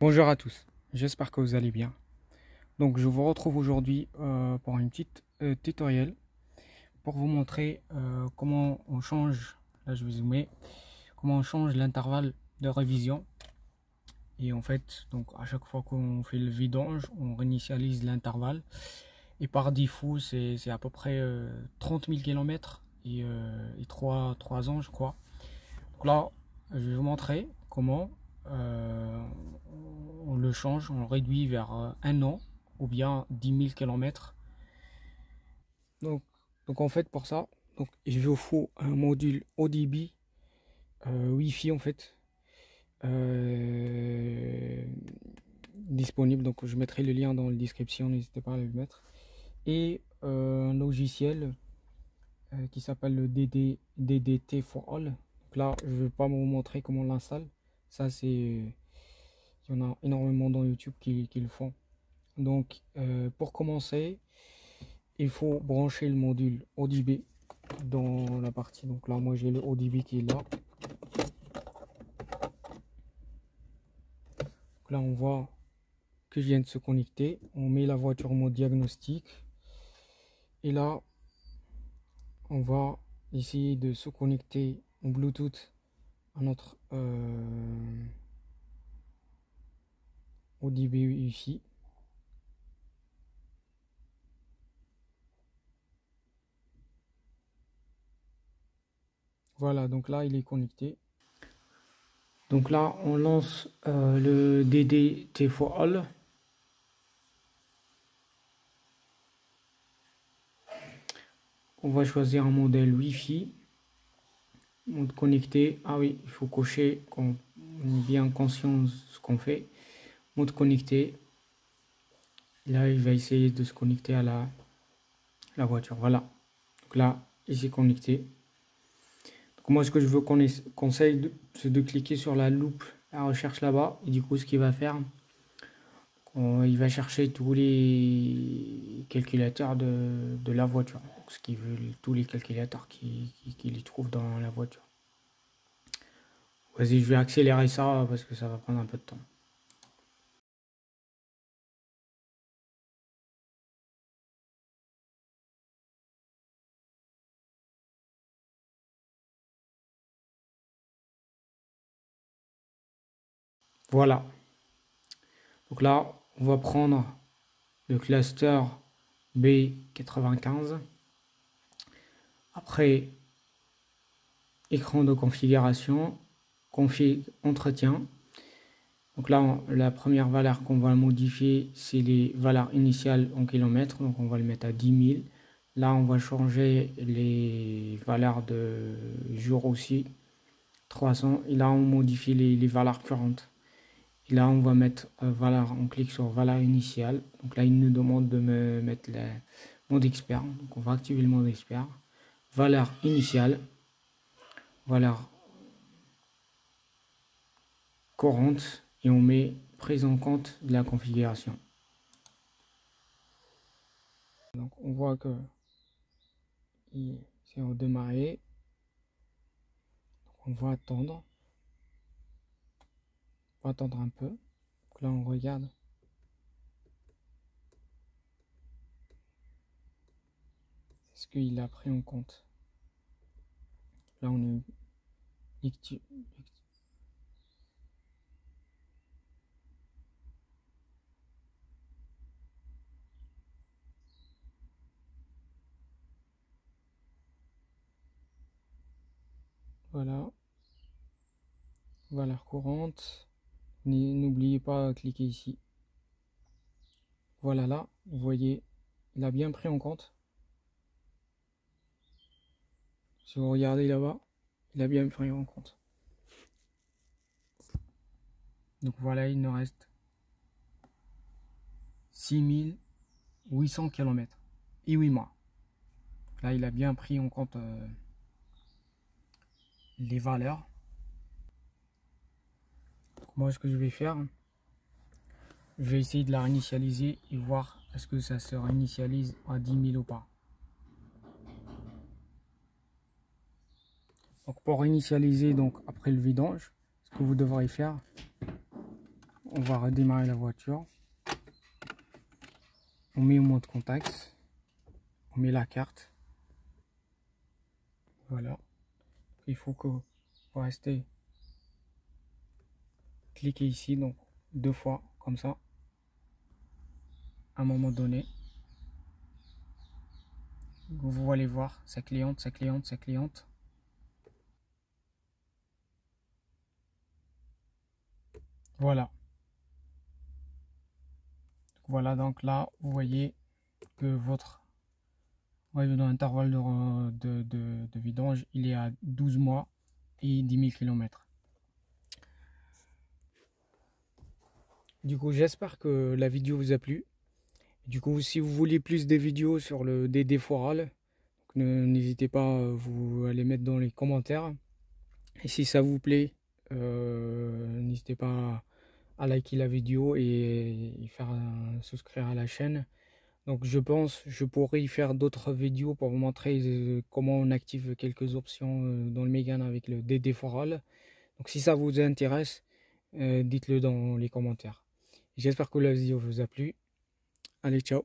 Bonjour à tous, j'espère que vous allez bien. Donc je vous retrouve aujourd'hui euh, pour une petite euh, tutoriel pour vous montrer euh, comment on change, là je vais zoomer, comment on change l'intervalle de révision. Et en fait, donc à chaque fois qu'on fait le vidange, on réinitialise l'intervalle. Et par défaut, c'est à peu près 30 000 km et, 3, 3 ans je crois. Donc là, je vais vous montrer comment euh, on le change, on le réduit vers euh, un an ou bien 10 000 km. Donc, en fait pour ça, donc je vous faut un module ODB euh, Wi-Fi en fait disponible. Donc je mettrai le lien dans la description, n'hésitez pas à le mettre. Et un logiciel qui s'appelle le DD, DDT for All. Donc là, je ne vais pas vous montrer comment on l'installe. Ça, c'est. Il y en a énormément dans YouTube qui, le font. Donc, euh, pour commencer, il faut brancher le module ODB dans la partie. Donc là, moi, j'ai le ODB qui est là. là, on voit que je viens de se connecter. On met la voiture en mode diagnostic. Et là, on va essayer de se connecter en Bluetooth à notre euh. Voilà, donc là il est connecté. Donc là on lance euh, le DDT for all. On va choisir un modèle Wi-Fi mode connecté. Ah oui, il faut cocher qu'on est bien conscient de ce qu'on fait. Mode connecté. Là, il va essayer de se connecter à la, voiture. Voilà. Donc là, il s'est connecté. Moi, ce que je veux qu'on conseille, c'est de cliquer sur la loupe, la recherche là-bas. Et du coup, ce qu'il va faire, il va chercher tous les calculateurs de, de la voiture. ce qui veut tous les calculateurs qu'il qui, trouve dans la voiture. Vas-y, je vais accélérer ça parce que ça va prendre un peu de temps. Voilà. Donc là, on va prendre le cluster B95. Après, écran de configuration, config entretien. Donc là, la première valeur qu'on va modifier, c'est les valeurs initiales en kilomètres. Donc on va le mettre à 10 000. Là, on va changer les valeurs de jour aussi. 300. Et là, on modifie les, les valeurs courantes là, on va mettre valeur, on clique sur valeur initiale. Donc là, il nous demande de me mettre le mode expert. Donc on va activer le mode expert. Valeur initiale, valeur courante et on met prise en compte de la configuration. Donc on voit que c'est redémarré. on va attendre va attendre un peu. là, on regarde. Est-ce qu'il a pris en compte Là, on est Voilà. Valeur courante. N'oubliez pas de cliquer ici. Voilà là, vous voyez, il a bien pris en compte. Si vous regardez là-bas, il a bien pris en compte. Donc voilà, il nous reste 6800 km et 8 mois. Là, il a bien pris en compte euh, les valeurs moi ce que je vais faire je vais essayer de la réinitialiser et voir est-ce que ça se réinitialise à 10 000 ou pas donc pour réinitialiser donc après le vidange ce que vous devrez faire on va redémarrer la voiture. On met au mode contact. On met la carte. Voilà. Il faut que vous restez cliquez ici donc deux fois comme ça. À un moment donné vous allez voir sa cliente sa cliente sa cliente. Voilà. Voilà donc là vous voyez que votre de, de, de, vidange il est à 12 mois et 10 000 km Du coup, j'espère que la vidéo vous a plu. Du coup, si vous voulez plus de vidéos sur le DD Foral, n'hésitez pas à vous les mettre dans les commentaires. Et si ça vous plaît, euh, n'hésitez pas à liker la vidéo et, faire souscrire à la chaîne. Donc je pense je pourrais y faire d'autres vidéos pour vous montrer euh, comment on active quelques options euh, dans le Megan avec le DD Foral. Donc si ça vous intéresse, dites-le dans les commentaires. J'espère que la vidéo vous a plu. Allez, ciao